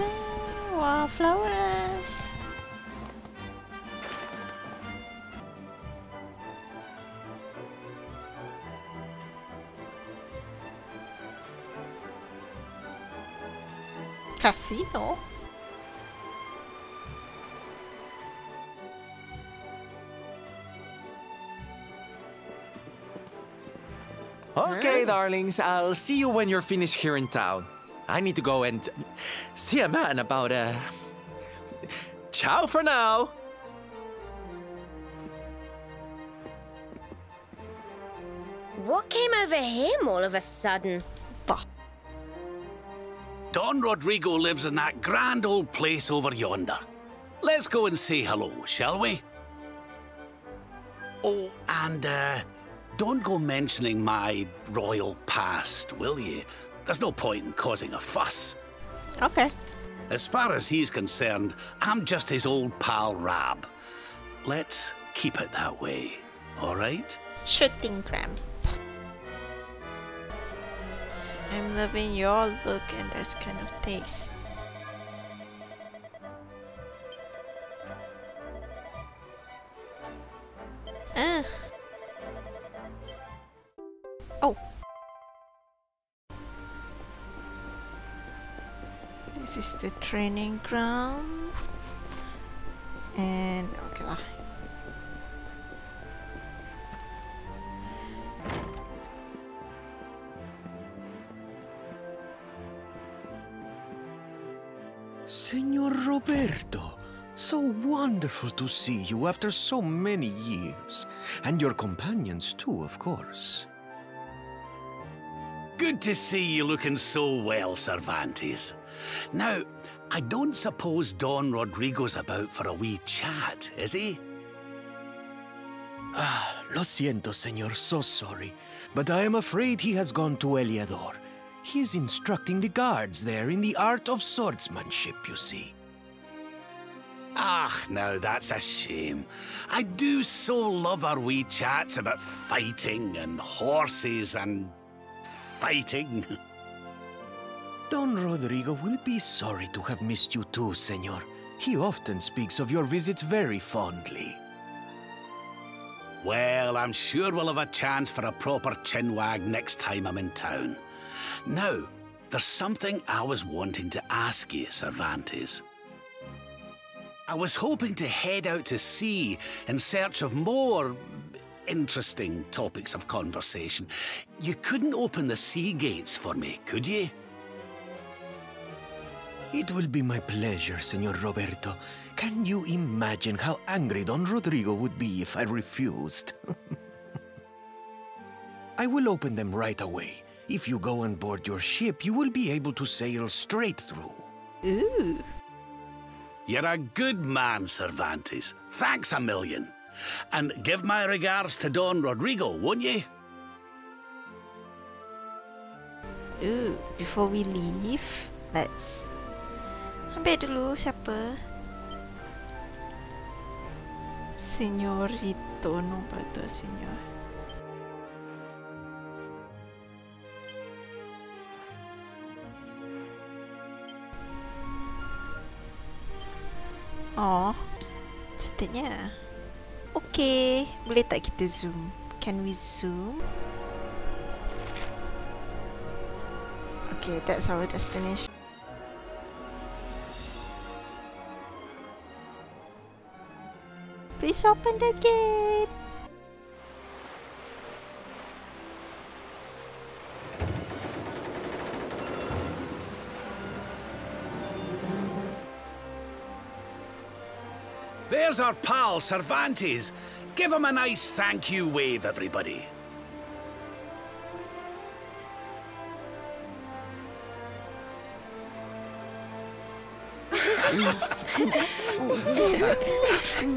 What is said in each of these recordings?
Wow, flowers. Casino? Okay, darlings, I'll see you when you're finished here in town. I need to go and see a man about uh Ciao for now. What came over him all of a sudden? Don Rodrigo lives in that grand old place over yonder. Let's go and say hello, shall we? Oh, and uh, don't go mentioning my royal past, will you? There's no point in causing a fuss. Okay. As far as he's concerned, I'm just his old pal Rab. Let's keep it that way, all right? Shooting cramp. I'm loving your look and this kind of taste. Ah. Oh. This is the training ground. And okay lah. Senor Roberto, so wonderful to see you after so many years. And your companions too, of course. Good to see you looking so well, Cervantes. Now, I don't suppose Don Rodrigo's about for a wee chat, is he? Ah, lo siento, senor, so sorry. But I am afraid he has gone to Heliodor. He is instructing the guards there in the art of swordsmanship, you see. Ah, now that's a shame. I do so love our wee chats about fighting and horses and fighting. Don Rodrigo will be sorry to have missed you too, senor. He often speaks of your visits very fondly. Well, I'm sure we'll have a chance for a proper chinwag next time I'm in town. Now, there's something I was wanting to ask you, Cervantes. I was hoping to head out to sea in search of more interesting topics of conversation. You couldn't open the sea gates for me, could you? It will be my pleasure, Senor Roberto. Can you imagine how angry Don Rodrigo would be if I refused? I will open them right away. If you go on board your ship, you will be able to sail straight through. Ooh. You're a good man, Cervantes. Thanks a million. And give my regards to Don Rodrigo, won't you? Ooh, before we leave, let's ambil dulu siapa? Señorito, no betul señor. Oh, cantiknya. Okay, boleh tak kita zoom? Can we zoom? Okay, that's our destination. Please open the gate. There's our pal, Cervantes. Give him a nice thank you wave, everybody.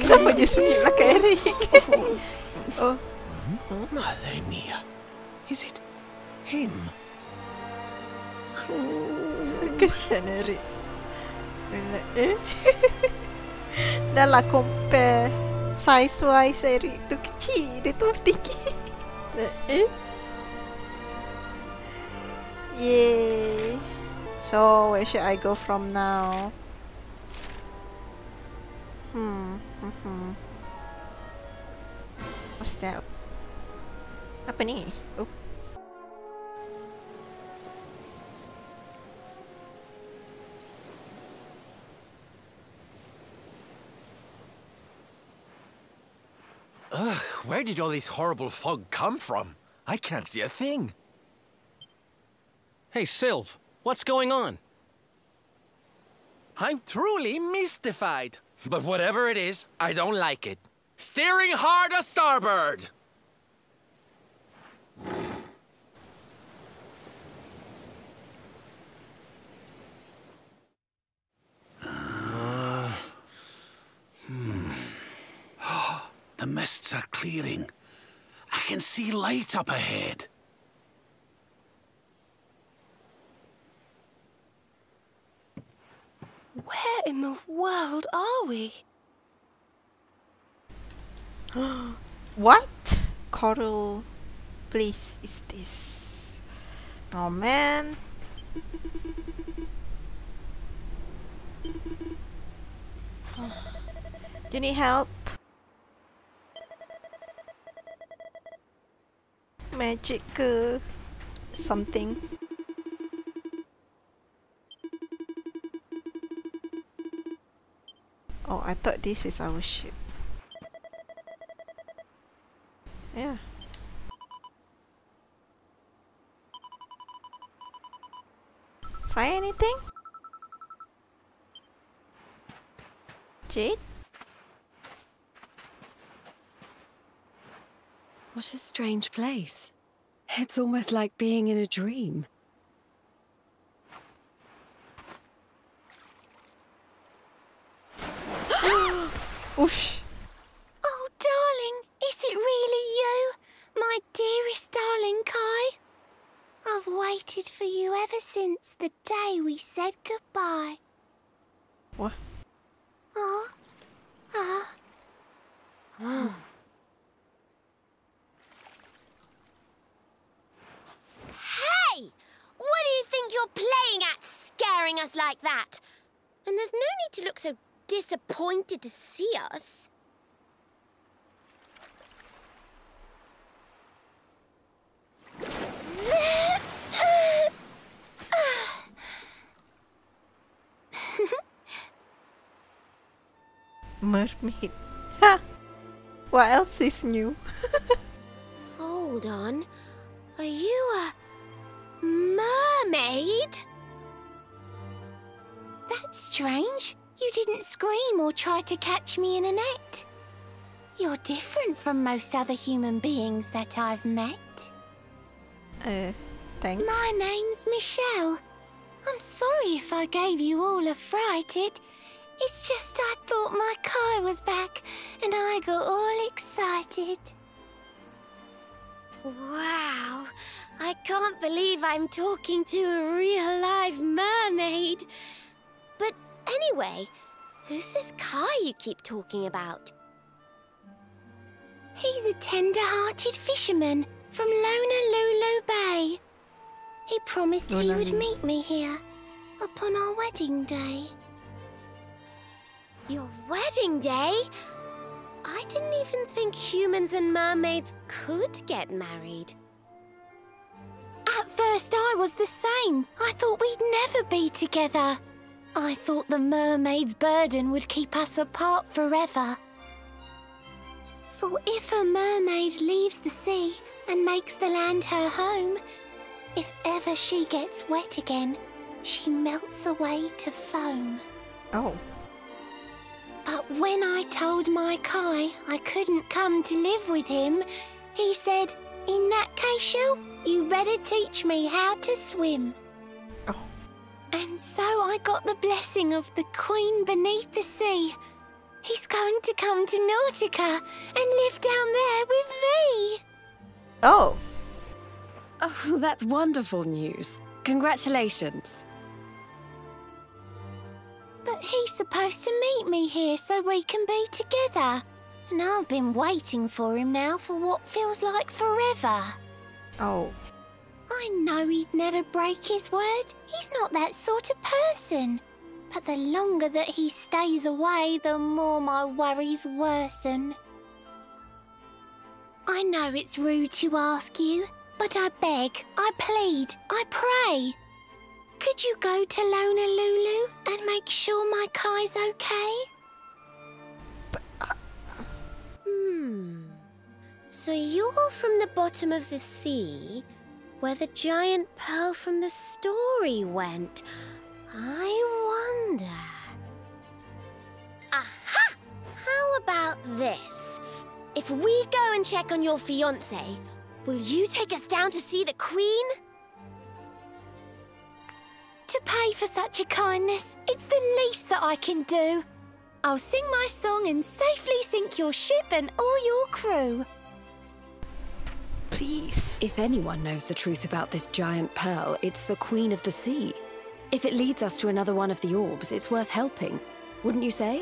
Kenapa dia sembunyi belakang Eric? oh, Madre mía. Is it him? kesian Eric. Bila, eh? Dah lah compare size-wise Eric tu kecil, dia tu tinggi. eh? Yeay. So where should I go from now? Hmm. Hmm. What's that? Apa ni? Where did all this horrible fog come from? I can't see a thing. Hey, Sylv, what's going on? I'm truly mystified. But whatever it is, I don't like it. Steering hard a starboard! The mists are clearing. I can see light up ahead. Where in the world are we? What coral place is this? Oh man. Do you need help? Magic something? Oh, I thought this is our ship. Yeah. Find anything? Jade? What a strange place. It's almost like being in a dream. Oosh. Oh, darling, is it really you? My dearest darling Kai? I've waited for you ever since the day we said goodbye. What? Oh, ah. hey! What do you think you're playing at, scaring us like that? And there's no need to look so disappointed to see us. Mermaid. Ha! What else is new? Hold on. Are you a mermaid? That's strange. You didn't scream or try to catch me in a net. You're different from most other human beings that I've met. Uh, thanks. My name's Michelle. I'm sorry if I gave you all a fright. It, it's just I thought my car was back and I got all excited. Wow, I can't believe I'm talking to a real live mermaid. Anyway, who's this Kai you keep talking about? He's a tender-hearted fisherman from Lonalulu Bay. He promised he would meet me here upon our wedding day. Your wedding day? I didn't even think humans and mermaids could get married. At first, I was the same. I thought we'd never be together. I thought the mermaid's burden would keep us apart forever. For if a mermaid leaves the sea and makes the land her home, if ever she gets wet again, she melts away to foam. Oh. But when I told my Kai I couldn't come to live with him, he said, In that case, Shell, you better teach me how to swim. And so I got the blessing of the Queen beneath the sea. He's going to come to Nautica and live down there with me. Oh. Oh, that's wonderful news. Congratulations. But he's supposed to meet me here so we can be together. And I've been waiting for him now for what feels like forever. Oh. I know he'd never break his word. He's not that sort of person. But the longer that he stays away, the more my worries worsen. I know it's rude to ask you, but I beg, I plead, I pray. Could you go to Lonalulu and make sure my Kai's okay? Hmm. So you're from the bottom of the sea, where the giant pearl from the story went. I wonder. Aha! How about this? If we go and check on your fiance, will you take us down to see the Queen? To pay for such a kindness, it's the least that I can do. I'll sing my song and safely sink your ship and all your crew. Please. If anyone knows the truth about this giant pearl, it's the Queen of the Sea. If it leads us to another one of the orbs, it's worth helping. Wouldn't you say?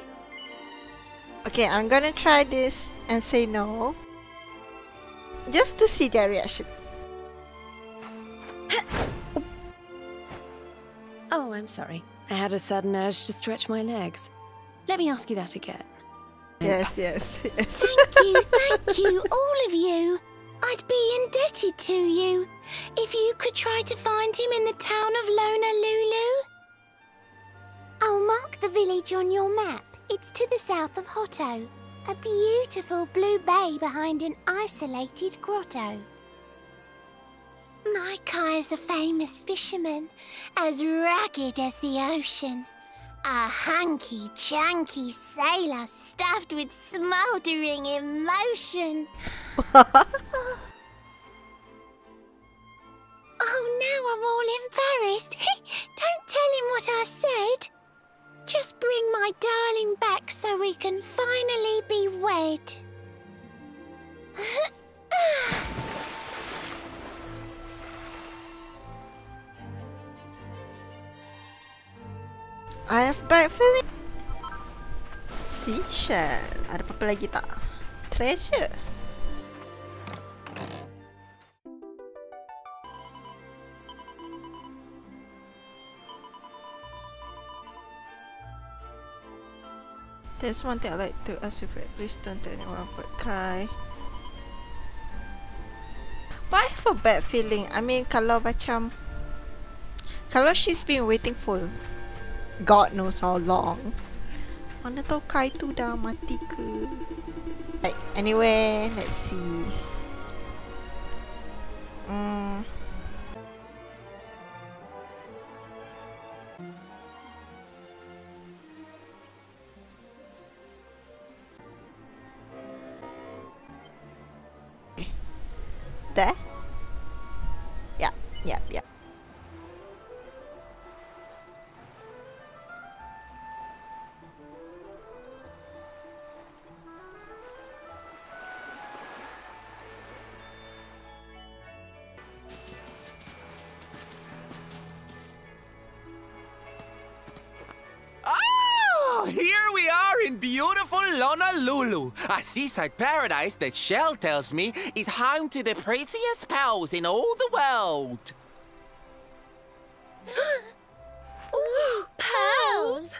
Okay, I'm gonna try this and say no. Just to see their reaction. Oh, I'm sorry. I had a sudden urge to stretch my legs. Let me ask you that again. Yes, yes, yes. Thank you, thank you, all of you. I'd be indebted to you if you could try to find him in the town of Lona Lulu. I'll mark the village on your map. It's to the south of Hotto, a beautiful blue bay behind an isolated grotto. My Kai is a famous fisherman, as rugged as the ocean. A hanky-chanky sailor stuffed with smouldering emotion. Oh, now I'm all embarrassed. Don't tell him what I said. Just bring my darling back so we can finally be wed. I have bad feeling. Seashell. Ada apa-apa lagi tak? Treasure. There's one thing I like to ask you, but please don't tell anyone but Kai. But I have a bad feeling. I mean, kalau macam... Kalau she's been waiting for God knows how long. Mana tahu Kai tu dah mati ke? Right, anyway, let's see. Hmm. A seaside paradise that Shell tells me is home to the prettiest pearls in all the world. Ooh, pearls!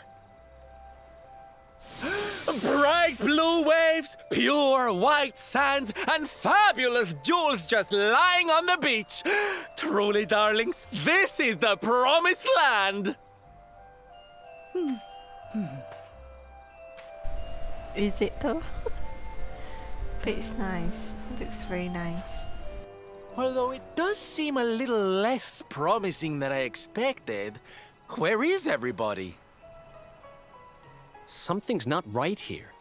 Bright blue waves, pure white sands, and fabulous jewels just lying on the beach. Truly, darlings, this is the promised land. Hmm. Hmm. Hmm. Is it though? but it's nice. It looks very nice. Although it does seem a little less promising than I expected. Where is everybody? Something's not right here.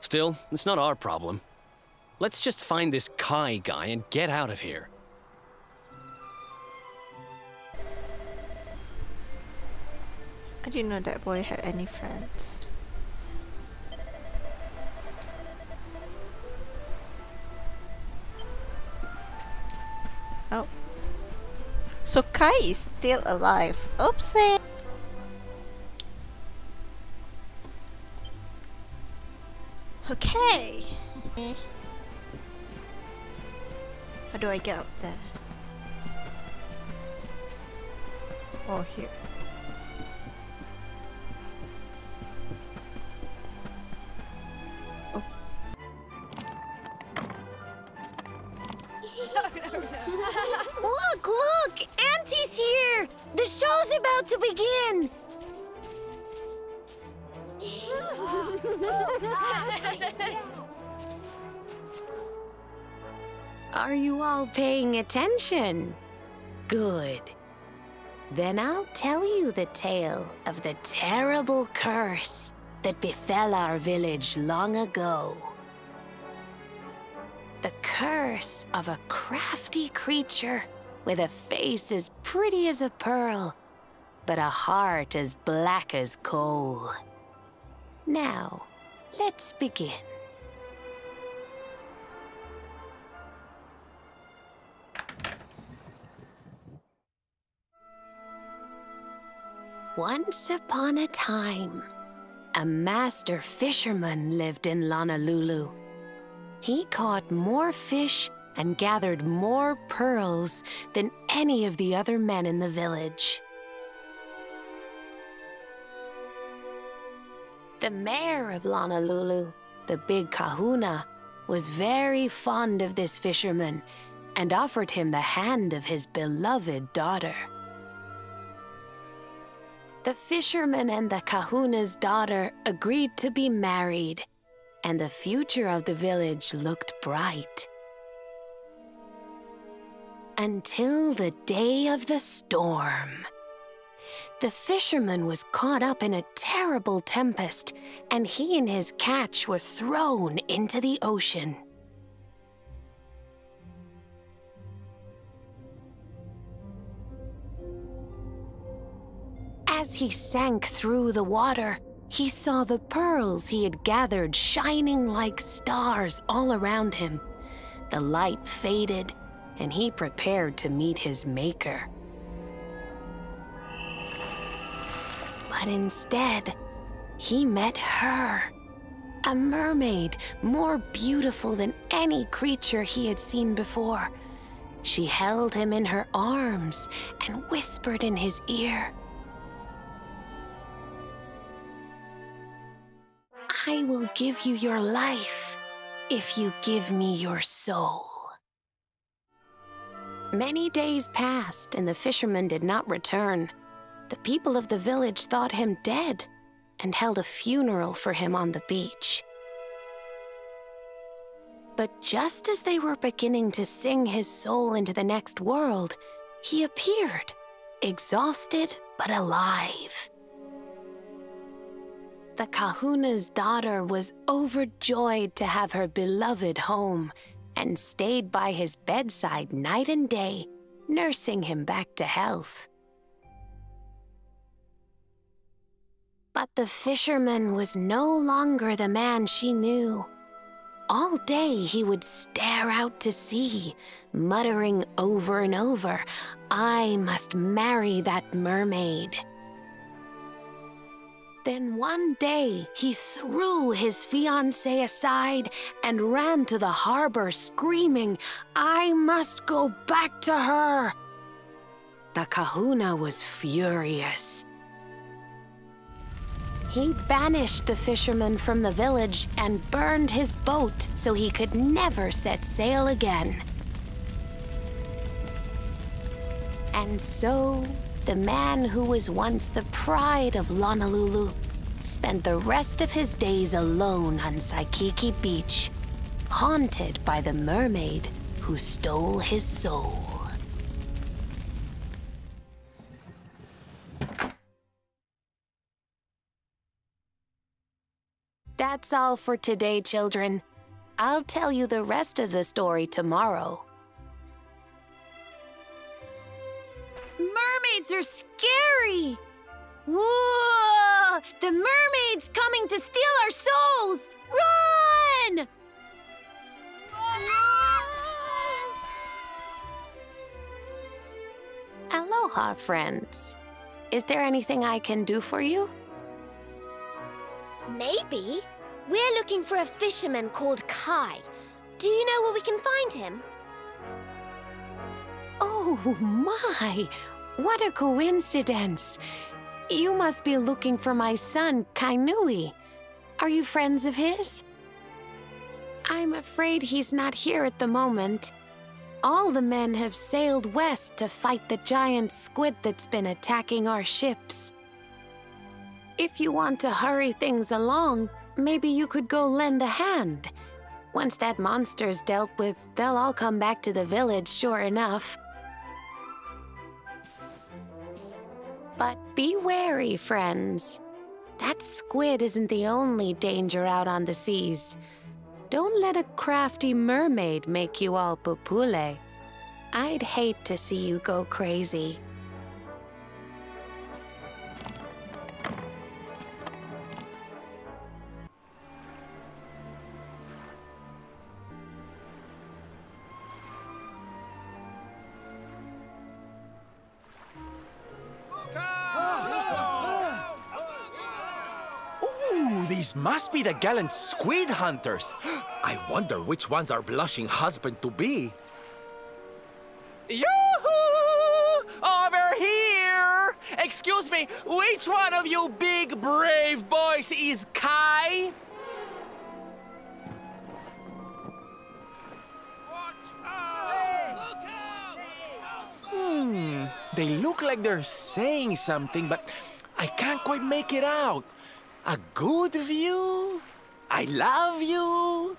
Still, it's not our problem. Let's just find this Kai guy and get out of here. I didn't know that boy had any friends. Oh. So Kai is still alive. Oopsie! Okay. How do I get up there? Oh, here. To begin! Are you all paying attention? Good. Then I'll tell you the tale of the terrible curse that befell our village long ago. The curse of a crafty creature with a face as pretty as a pearl, but a heart as black as coal. Now, let's begin. Once upon a time, a master fisherman lived in Lonalulu. He caught more fish and gathered more pearls than any of the other men in the village. The mayor of Lonalulu, the big kahuna, was very fond of this fisherman and offered him the hand of his beloved daughter. The fisherman and the kahuna's daughter agreed to be married, and the future of the village looked bright. Until the day of the storm. The fisherman was caught up in a terrible tempest, and he and his catch were thrown into the ocean. As he sank through the water, he saw the pearls he had gathered shining like stars all around him. The light faded, and he prepared to meet his maker. But instead, he met her. A mermaid more beautiful than any creature he had seen before. She held him in her arms and whispered in his ear. I will give you your life if you give me your soul. Many days passed and the fisherman did not return. The people of the village thought him dead and held a funeral for him on the beach. But just as they were beginning to sing his soul into the next world, he appeared, exhausted but alive. The kahuna's daughter was overjoyed to have her beloved home and stayed by his bedside night and day, nursing him back to health. But the fisherman was no longer the man she knew. All day he would stare out to sea, muttering over and over, I must marry that mermaid. Then one day, he threw his fiancée aside and ran to the harbor screaming, I must go back to her. The kahuna was furious. He banished the fisherman from the village and burned his boat so he could never set sail again. And so the man who was once the pride of Lonalulu spent the rest of his days alone on Saikiki Beach, haunted by the mermaid who stole his soul. That's all for today, children. I'll tell you the rest of the story tomorrow. Mermaids are scary! Whoa! The mermaid's coming to steal our souls! Run! Aloha, friends. Is there anything I can do for you? Maybe. We're looking for a fisherman called Kai. Do you know where we can find him? Oh, my! What a coincidence! You must be looking for my son, Kainui. Are you friends of his? I'm afraid he's not here at the moment. All the men have sailed west to fight the giant squid that's been attacking our ships. If you want to hurry things along, maybe you could go lend a hand. Once that monster's dealt with, they'll all come back to the village, sure enough. But be wary, friends. That squid isn't the only danger out on the seas. Don't let a crafty mermaid make you all pupule. I'd hate to see you go crazy. These must be the gallant squid hunters. I wonder which one's our blushing husband to be. Yoo-hoo! Over here! Excuse me, which one of you big brave boys is Kai? Hmm, they look like they're saying something, but I can't quite make it out. A good view? I love you?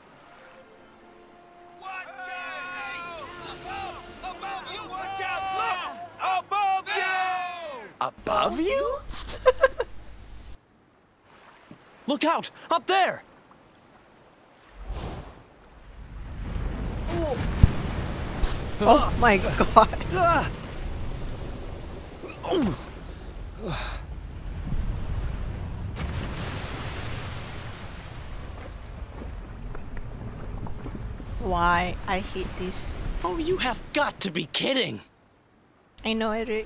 Above you? Look out! Up there! Oh my god. Ah! Why? I hate this. Oh, you have got to be kidding! I know, Eric.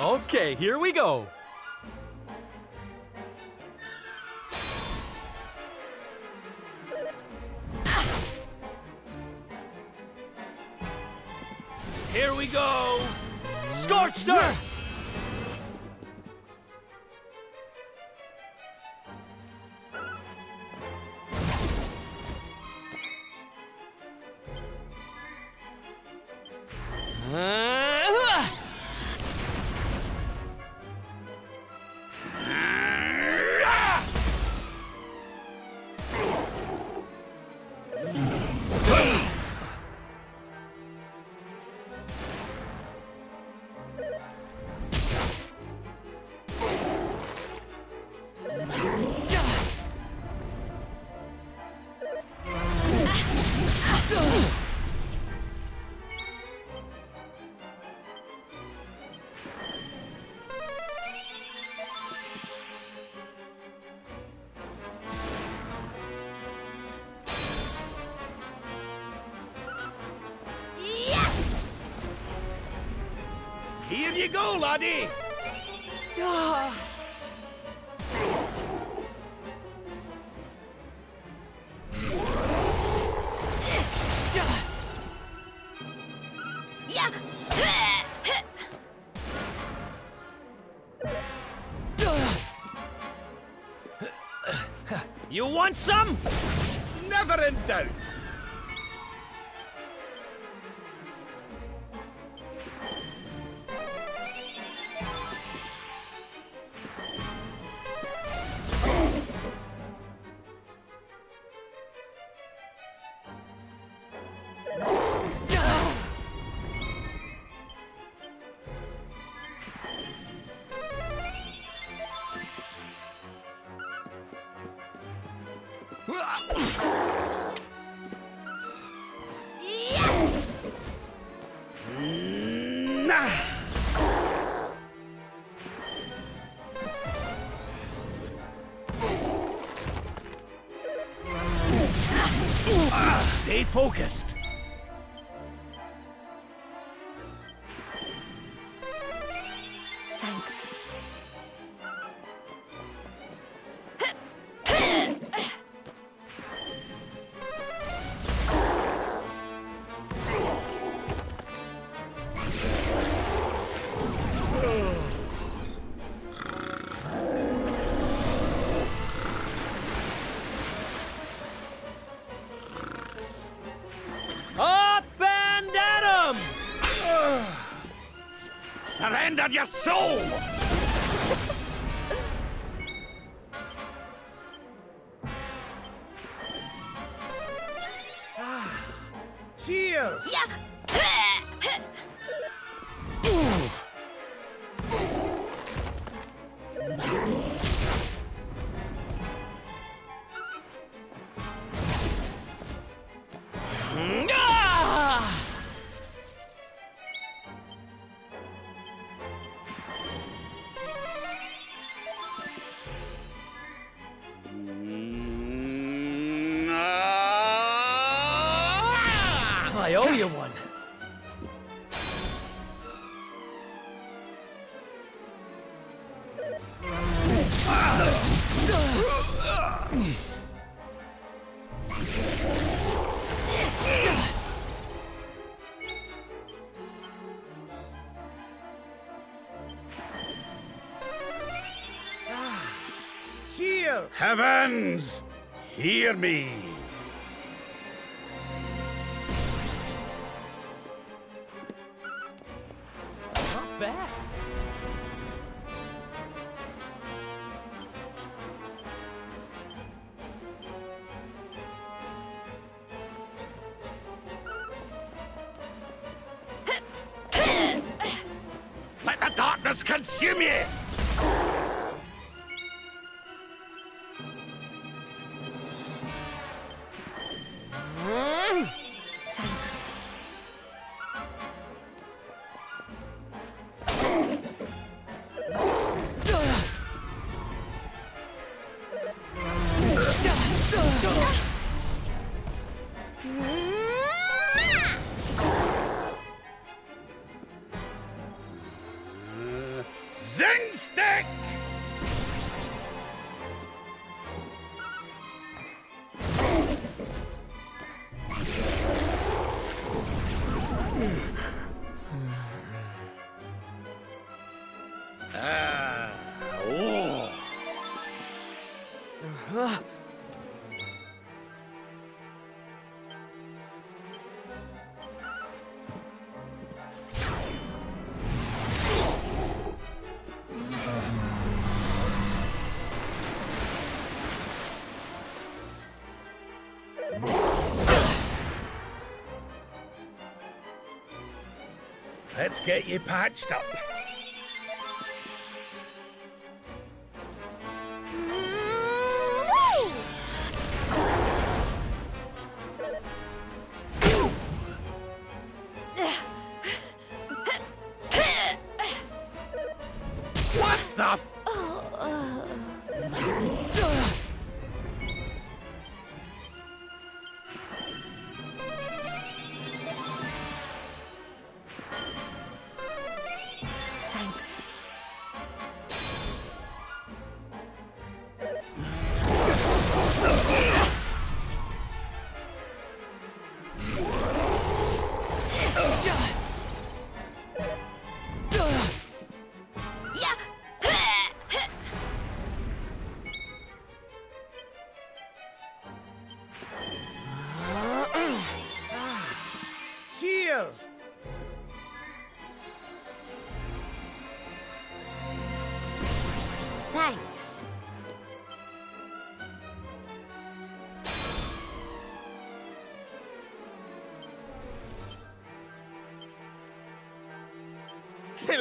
Okay, here we go. Here we go! Scorched earth! Go, laddie! Your soul! Heavens! Hear me! Not bad. Let the darkness consume you! Let's get you patched up. What the?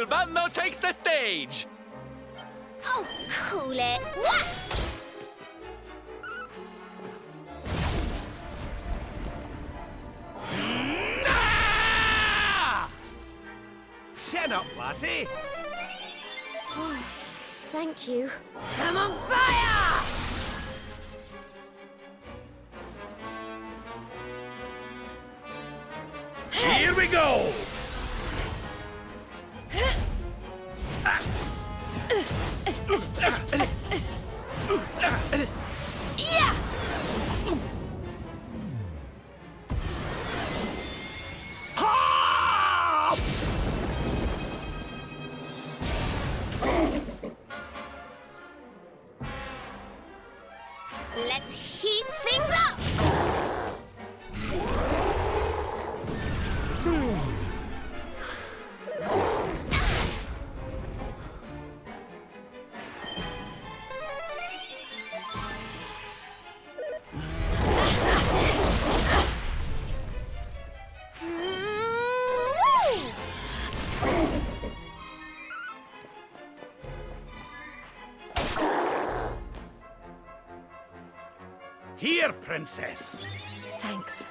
Sylvando takes the stage! Oh, cool it. What? Chin up, lassie! Oh, thank you. I'm on fire! Here we go! Let's heat things up! Here, princess. Thanks.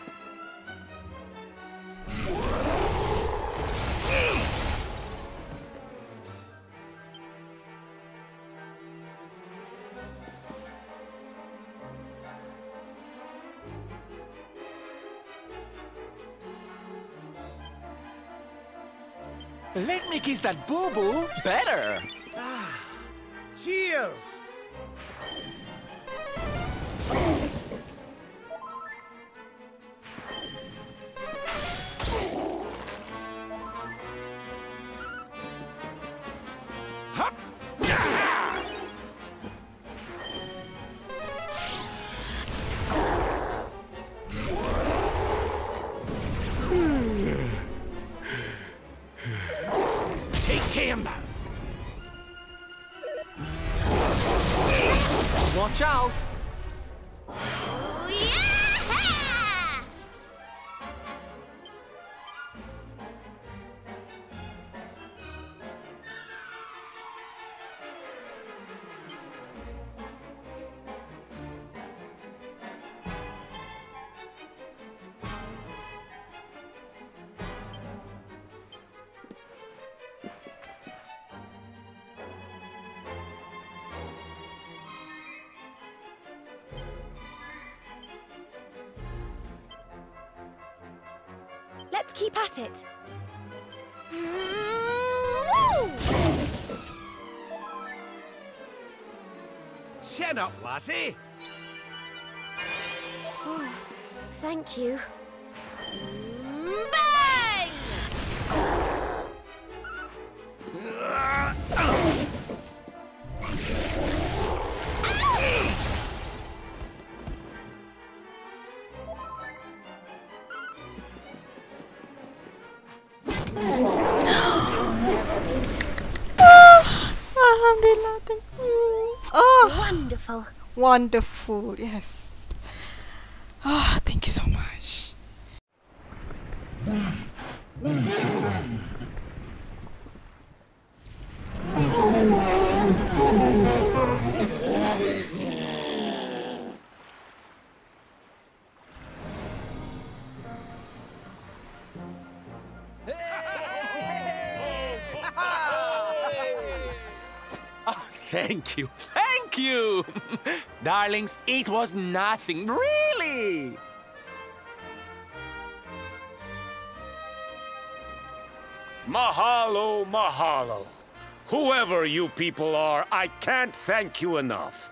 Let me kiss that boo-boo better. Ah, cheers! Let's keep at it. Chin up, lassie. Oh, thank you. Wonderful. Yes. Ah, thank you so much. Thank you. Darlings, it was nothing, really. Mahalo, mahalo. Whoever you people are, I can't thank you enough.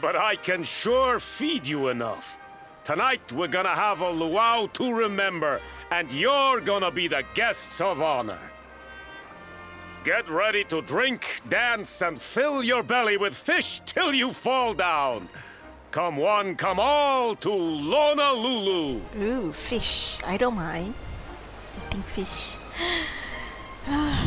But I can sure feed you enough. Tonight we're gonna have a luau to remember, and you're gonna be the guests of honor. Get ready to drink, dance, and fill your belly with fish till you fall down. Come one, come all to Lonalulu. Ooh, fish. I don't mind. Eating fish. Ah.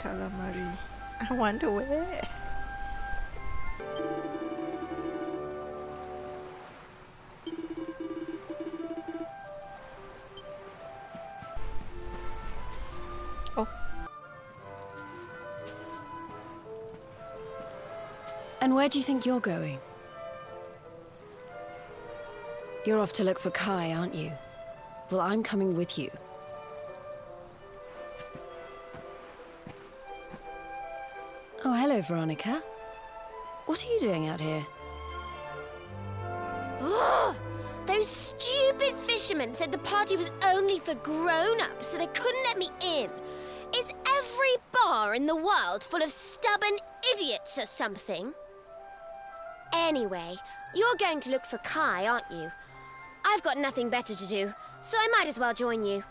Calamari. I wonder where. Oh, And where do you think you're going? You're off to look for Kai, aren't you? Well, I'm coming with you. Veronica. What are you doing out here? Those stupid fishermen said the party was only for grown-ups, so they couldn't let me in. Is every bar in the world full of stubborn idiots or something? Anyway, you're going to look for Kai, aren't you? I've got nothing better to do, so I might as well join you.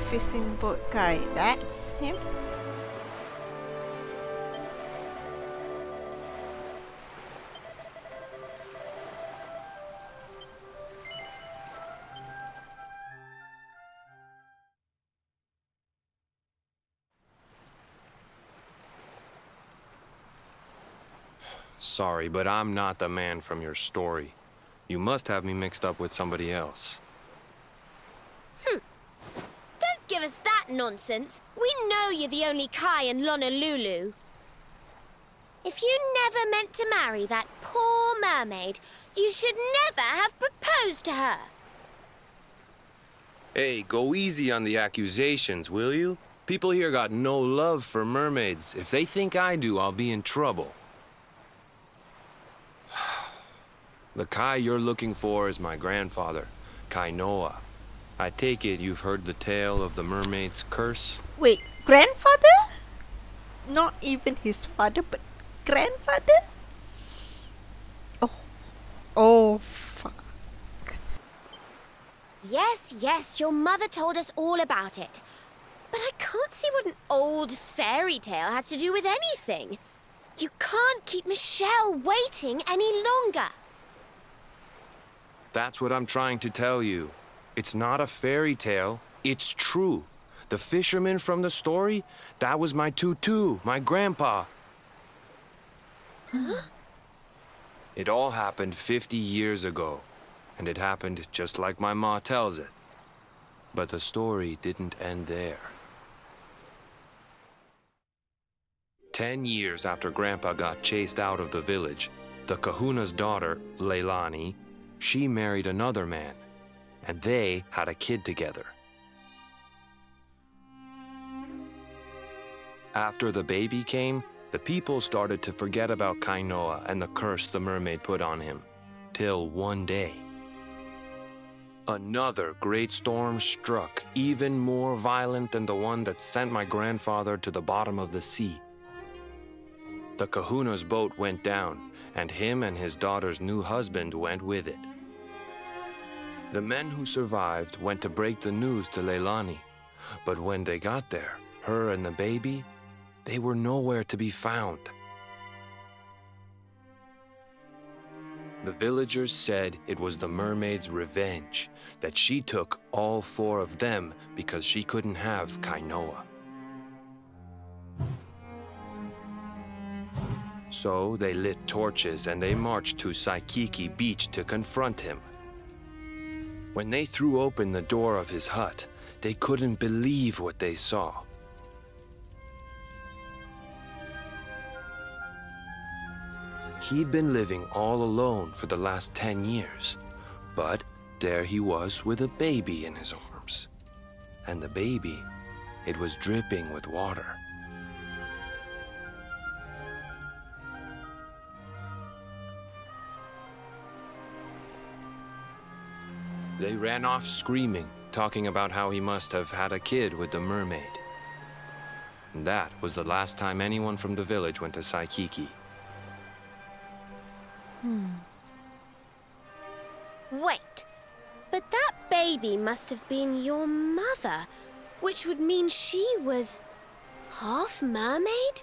Fishing boat guy. That's him? Sorry, but I'm not the man from your story. You must have me mixed up with somebody else. Don't give us that nonsense. We know you're the only Kai in Lonalulu. If you never meant to marry that poor mermaid, you should never have proposed to her. Hey, go easy on the accusations, will you? People here got no love for mermaids. If they think I do, I'll be in trouble. The Kai you're looking for is my grandfather, Kai Kainoa. I take it you've heard the tale of the mermaid's curse? Wait, grandfather? Not even his father, but grandfather? Oh. Oh, fuck. Yes, yes, your mother told us all about it. But I can't see what an old fairy tale has to do with anything. You can't keep Michelle waiting any longer. That's what I'm trying to tell you. It's not a fairy tale, it's true. The fisherman from the story, that was my tutu, my grandpa. It all happened 50 years ago, and it happened just like my ma tells it. But the story didn't end there. Ten years after Grandpa got chased out of the village, the kahuna's daughter, Leilani, she married another man, and they had a kid together. After the baby came, the people started to forget about Kainoa and the curse the mermaid put on him. Till one day, another great storm struck, even more violent than the one that sent my grandfather to the bottom of the sea. The kahuna's boat went down, and him and his daughter's new husband went with it. The men who survived went to break the news to Leilani, but when they got there, her and the baby, they were nowhere to be found. The villagers said it was the mermaid's revenge, that she took all four of them because she couldn't have Kainoa. So they lit torches and they marched to Saikiki Beach to confront him. When they threw open the door of his hut, they couldn't believe what they saw. He'd been living all alone for the last 10 years, but there he was with a baby in his arms. And the baby, it was dripping with water. They ran off screaming, talking about how he must have had a kid with the mermaid. And that was the last time anyone from the village went to Saikiki. Hmm. Wait, but that baby must have been your mother, which would mean she was half mermaid,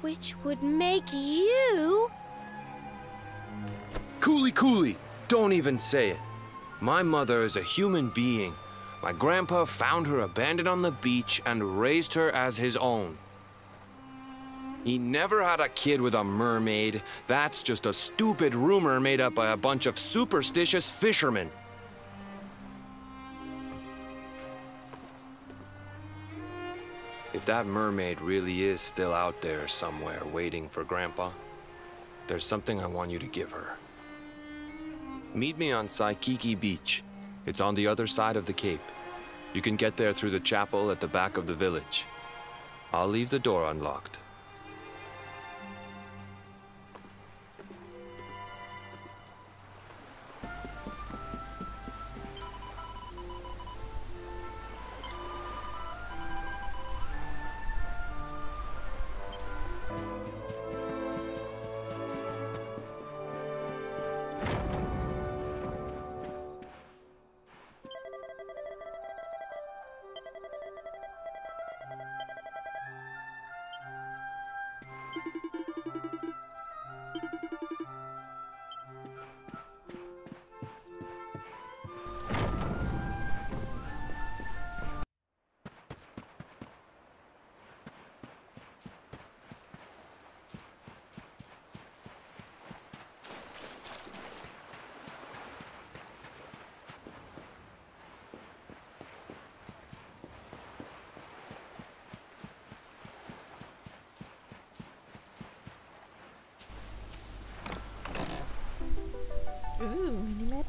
which would make you. Cooley Cooley! Don't even say it. My mother is a human being. My grandpa found her abandoned on the beach and raised her as his own. He never had a kid with a mermaid. That's just a stupid rumor made up by a bunch of superstitious fishermen. If that mermaid really is still out there somewhere waiting for Grandpa, there's something I want you to give her. Meet me on Saikiki Beach. It's on the other side of the cape. You can get there through the chapel at the back of the village. I'll leave the door unlocked. Ooh, mini.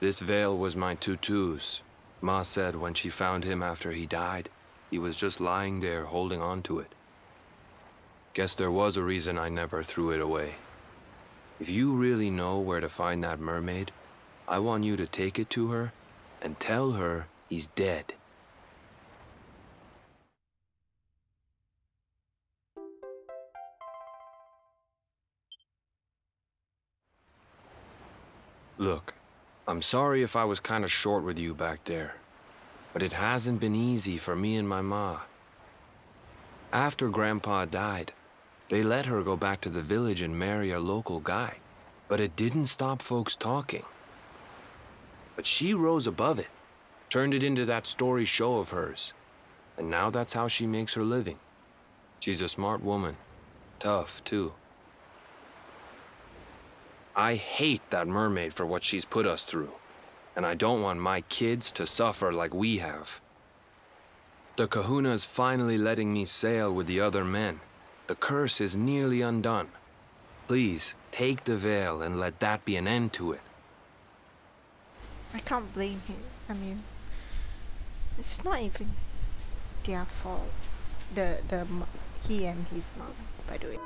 This veil was my tutu's. Ma said when she found him after he died, he was just lying there holding on to it. Guess there was a reason I never threw it away. If you really know where to find that mermaid, I want you to take it to her and tell her he's dead. I'm sorry if I was kind of short with you back there, but it hasn't been easy for me and my ma. After Grandpa died, they let her go back to the village and marry a local guy, but it didn't stop folks talking. But she rose above it, turned it into that story show of hers, and now that's how she makes her living. She's a smart woman, tough too. I hate that mermaid for what she's put us through, and I don't want my kids to suffer like we have. The kahuna's finally letting me sail with the other men. The curse is nearly undone. Please, take the veil and let that be an end to it. I can't blame him. I mean, it's not even their fault. The the he and his mom, by the way.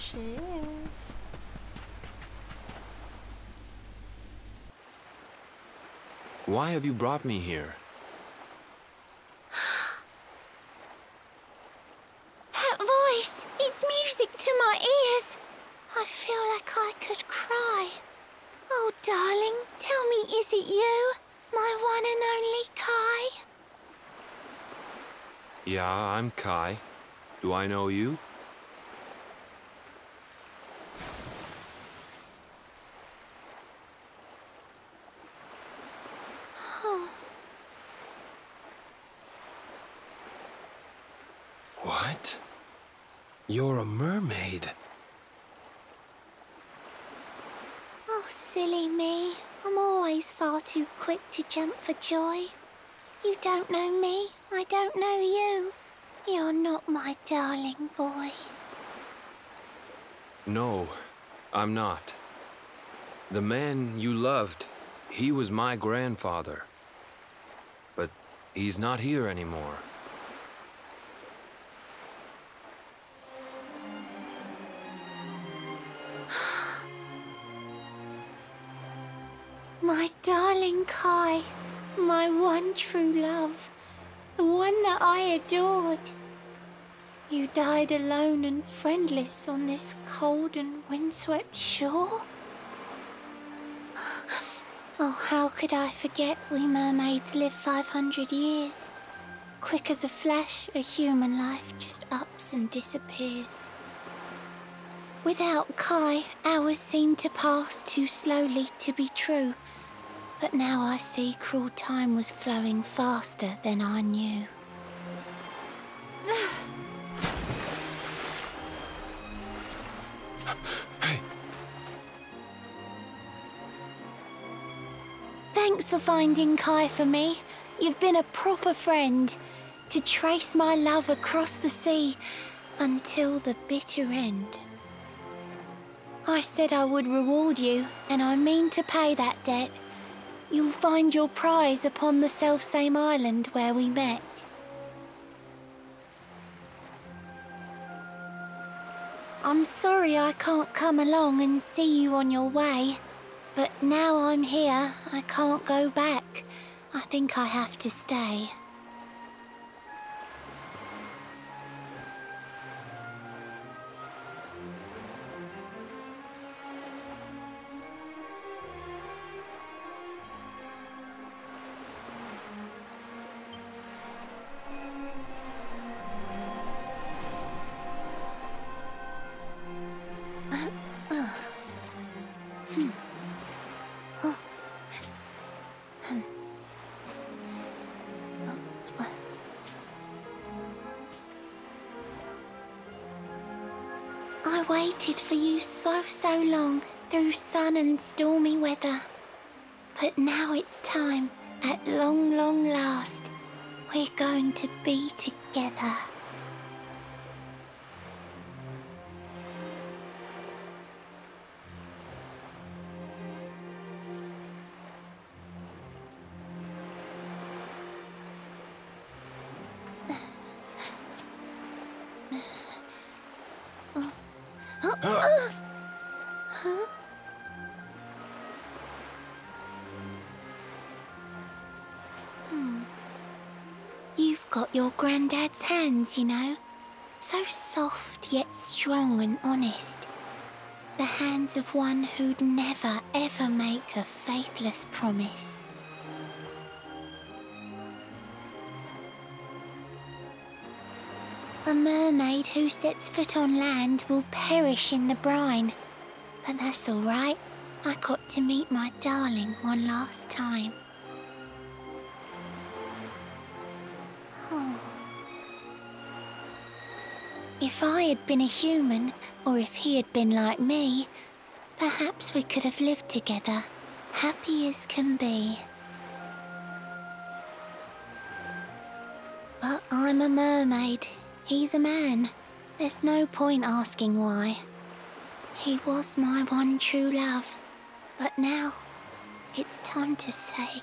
She is. Why have you brought me here? That voice! It's music to my ears! I feel like I could cry. Oh, darling, tell me, is it you? My one and only Kai? Yeah, I'm Kai. Do I know you? What? You're a mermaid. Oh, silly me. I'm always far too quick to jump for joy. You don't know me. I don't know you. You're not my darling boy. No, I'm not. The man you loved, he was my grandfather. But he's not here anymore. Kai, my one true love, the one that I adored. You died alone and friendless on this cold and windswept shore? Oh, how could I forget we mermaids live 500 years? Quick as a flash, a human life just ups and disappears. Without Kai, hours seemed to pass too slowly to be true. But now I see cruel time was flowing faster than I knew. Hey, Thanks for finding Kai for me. You've been a proper friend. To trace my love across the sea until the bitter end. I said I would reward you, and I mean to pay that debt. You'll find your prize upon the self-same island where we met. I'm sorry I can't come along and see you on your way, but now I'm here, I can't go back. I think I have to stay. Long, through sun and stormy weather. But now it's time, at long, long last, we're going to be together. Your granddad's hands, you know. So soft yet strong and honest. The hands of one who'd never ever make a faithless promise. A mermaid who sets foot on land will perish in the brine. But that's all right. I got to meet my darling one last time. If I had been a human, or if he had been like me, perhaps we could have lived together, happy as can be. But I'm a mermaid. He's a man. There's no point asking why. He was my one true love. But now, it's time to say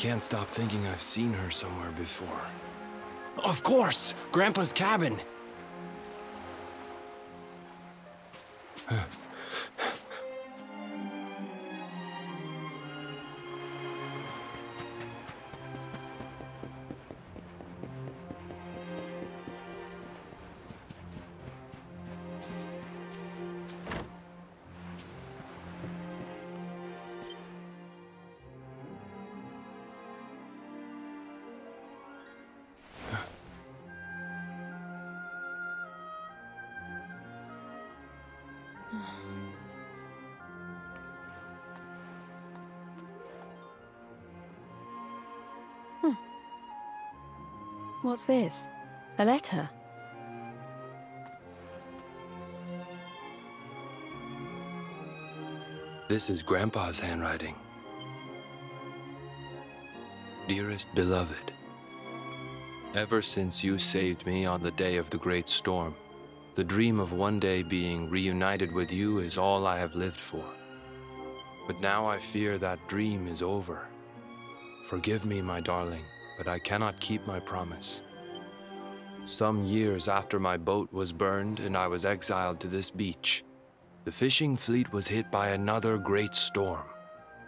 can't stop thinking I've seen her somewhere before. Of course! Grandpa's cabin! What's this? A letter? This is Grandpa's handwriting. Dearest beloved, ever since you saved me on the day of the great storm, the dream of one day being reunited with you is all I have lived for. But now I fear that dream is over. Forgive me, my darling, but I cannot keep my promise. Some years after my boat was burned and I was exiled to this beach, the fishing fleet was hit by another great storm,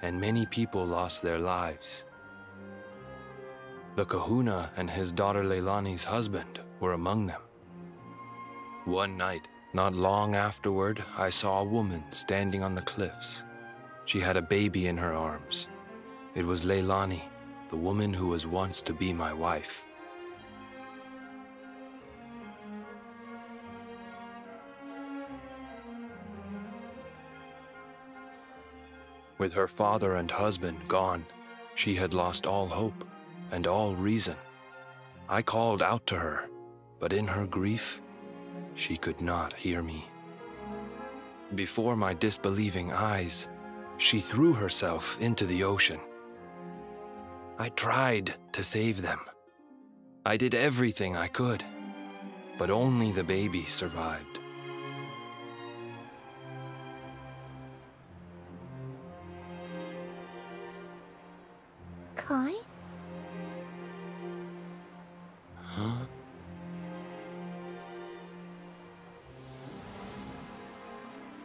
and many people lost their lives. The kahuna and his daughter Leilani's husband were among them. One night, not long afterward, I saw a woman standing on the cliffs. She had a baby in her arms. It was Leilani, the woman who was once to be my wife. With her father and husband gone, she had lost all hope and all reason. I called out to her, but in her grief, she could not hear me. Before my disbelieving eyes, she threw herself into the ocean. I tried to save them. I did everything I could, but only the baby survived. Kai? Huh?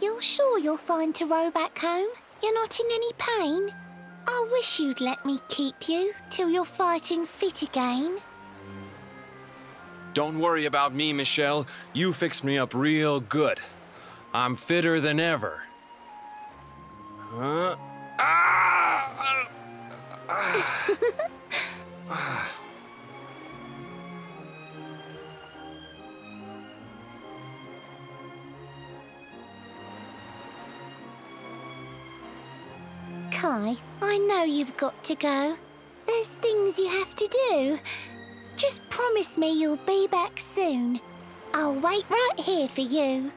You're sure you're fine to row back home? You're not in any pain? I wish you'd let me keep you till you're fighting fit again. Don't worry about me, Michelle. You fixed me up real good. I'm fitter than ever. Huh? Ah! Ah! I know you've got to go. There's things you have to do. Just promise me you'll be back soon. I'll wait right here for you.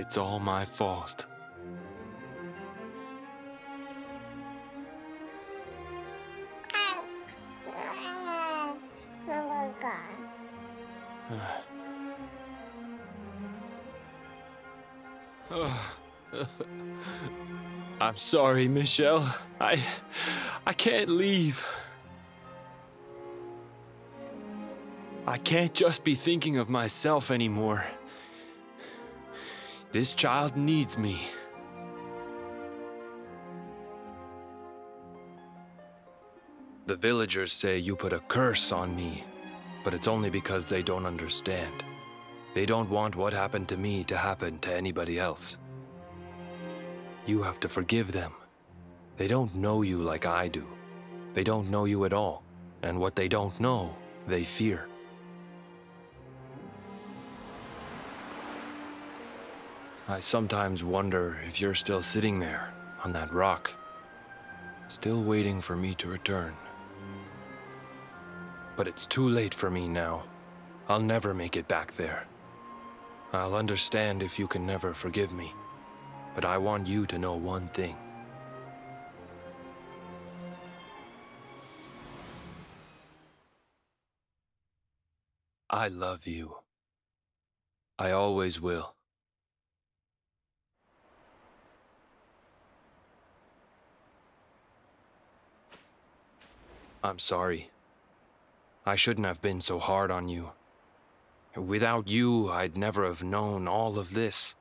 It's all my fault. I'm sorry, Michelle. I... I can't leave. I can't just be thinking of myself anymore. This child needs me. The villagers say you put a curse on me, but it's only because they don't understand. They don't want what happened to me to happen to anybody else. You have to forgive them. They don't know you like I do. They don't know you at all, and what they don't know, they fear. I sometimes wonder if you're still sitting there, on that rock, still waiting for me to return. But it's too late for me now. I'll never make it back there. I'll understand if you can never forgive me, but I want you to know one thing. I love you. I always will. I'm sorry. I shouldn't have been so hard on you. Without you, I'd never have known all of this.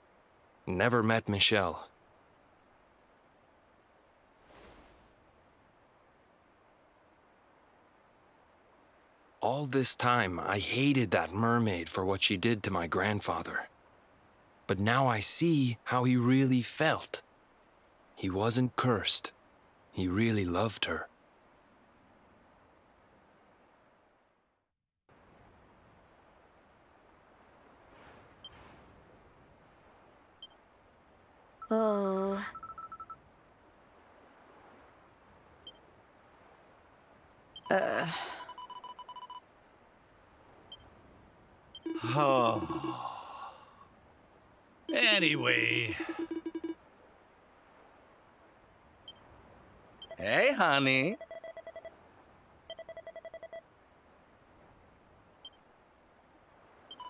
Never met Michelle. All this time, I hated that mermaid for what she did to my grandfather. But now I see how he really felt. He wasn't cursed. He really loved her. Oh. Uh. Oh. Anyway. Hey, honey.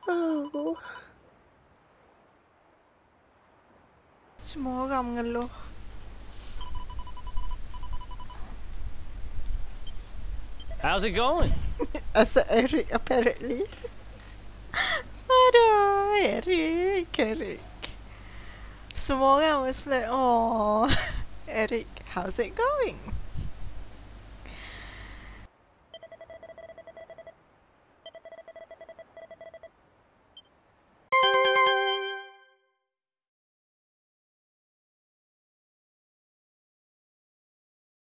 Oh. Mengeluh. How's it going? As Eric apparently. Aduh, Eric, Eric. Orang was like, oh, Eric, how's it going?